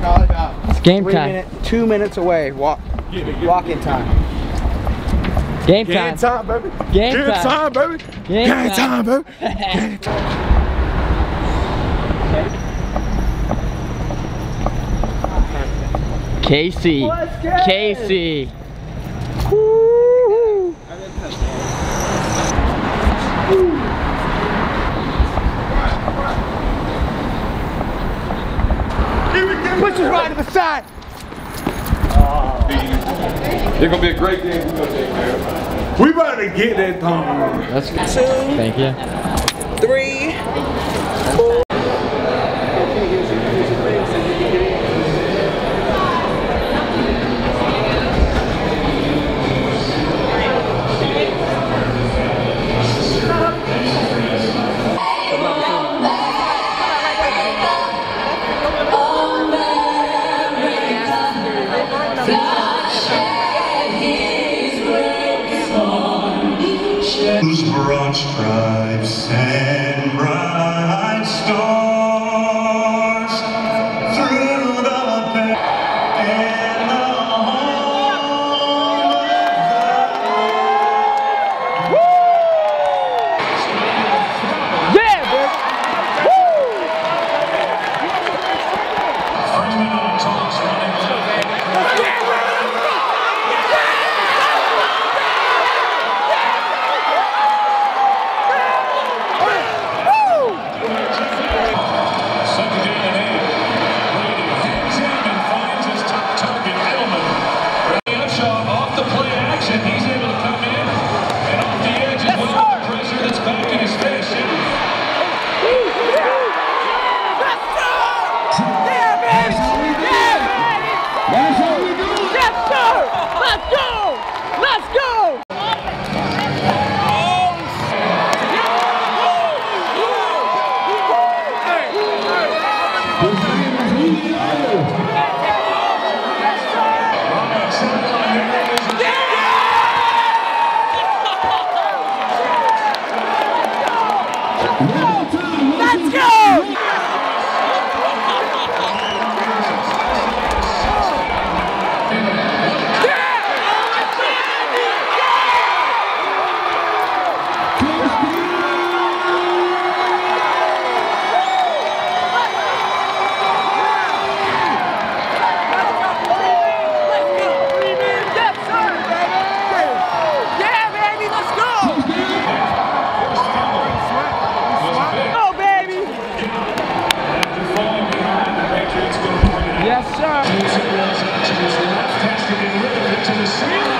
probably about it's game uh, time. Minute, two minutes away walk walking time. Game, game time. time, baby. Game, game time. time. baby. Game, game time. time. baby. game time. Casey. Casey. to the side. Oh. It's gonna be a great game. We about to get that thumb. That's good. Two. Thank you. Three. Four.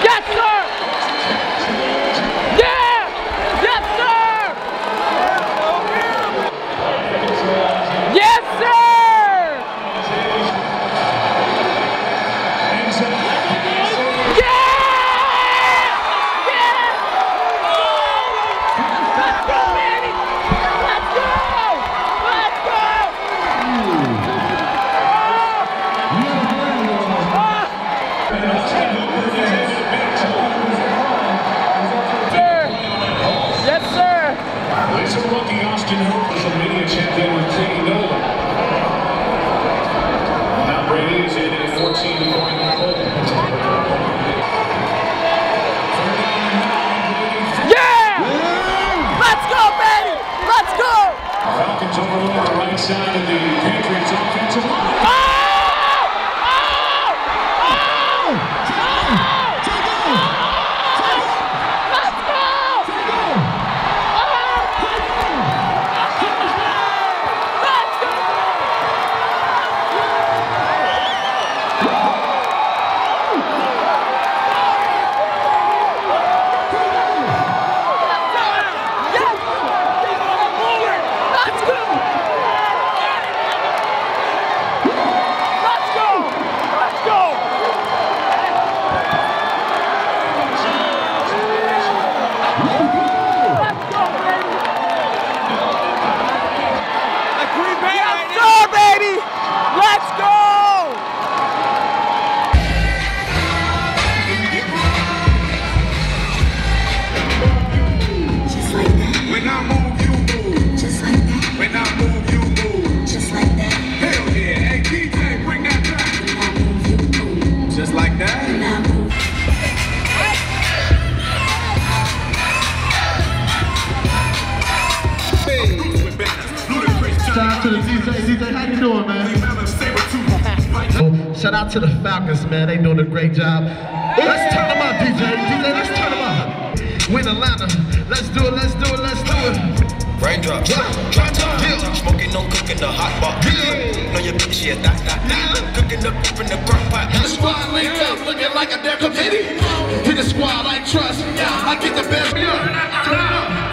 Yes! to the CJ. CJ, how you doing, man? Shout out to the Falcons, man. They doing a great job. Oh, let's turn them up, DJ. DJ, let's turn them up. Win Atlanta. Let's do it, let's do it, let's do it. Raindrops, drop, drop drop, yeah. smoking on cooking the hot pot. Yeah. Know your bitch, yeah, that, that, that. Cooking up in the crock pot. The squad linked up, looking like a dead committee. Hit the squad like trust. Yeah. I get the best. Yeah.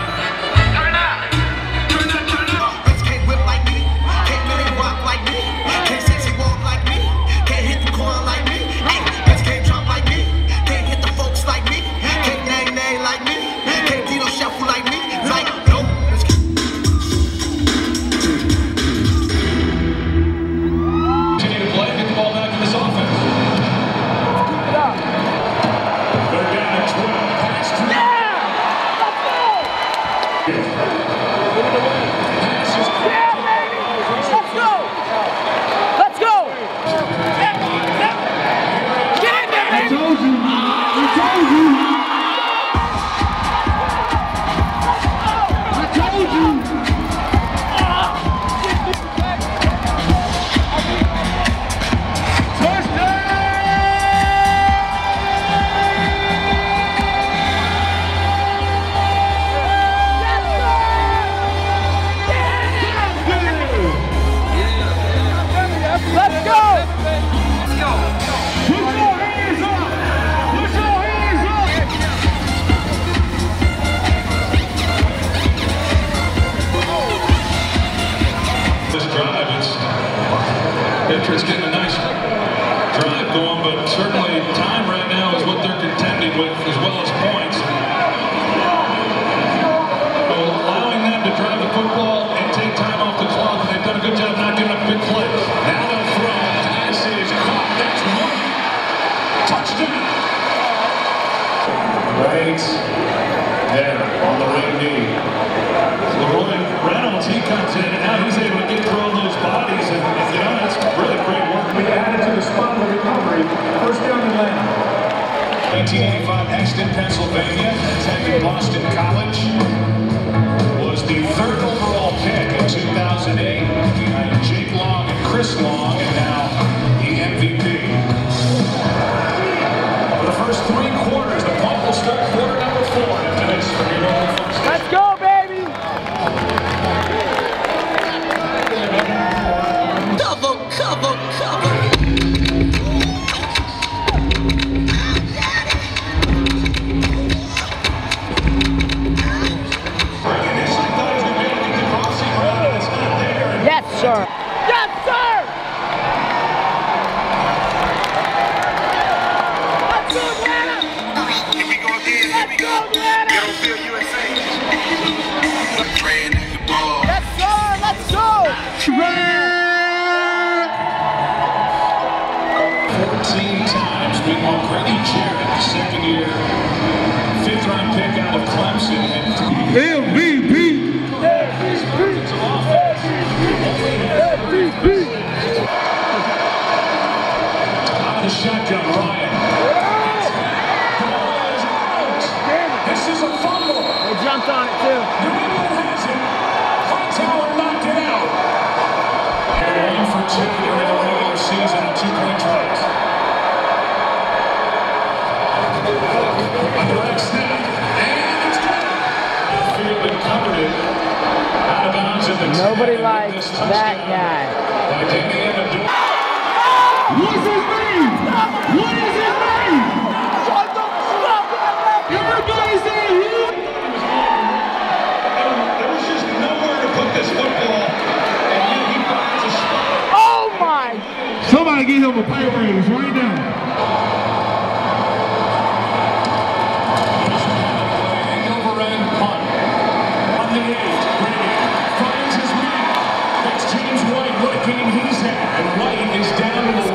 Exton, Pennsylvania, attending Boston College. Nobody likes that guy. What's his name? What is his name? Everybody say he. There was just nowhere to put this football, and he finds a spot. Oh my! Somebody give him a pipe raise right now. That's James White. What a game he's had. And White is down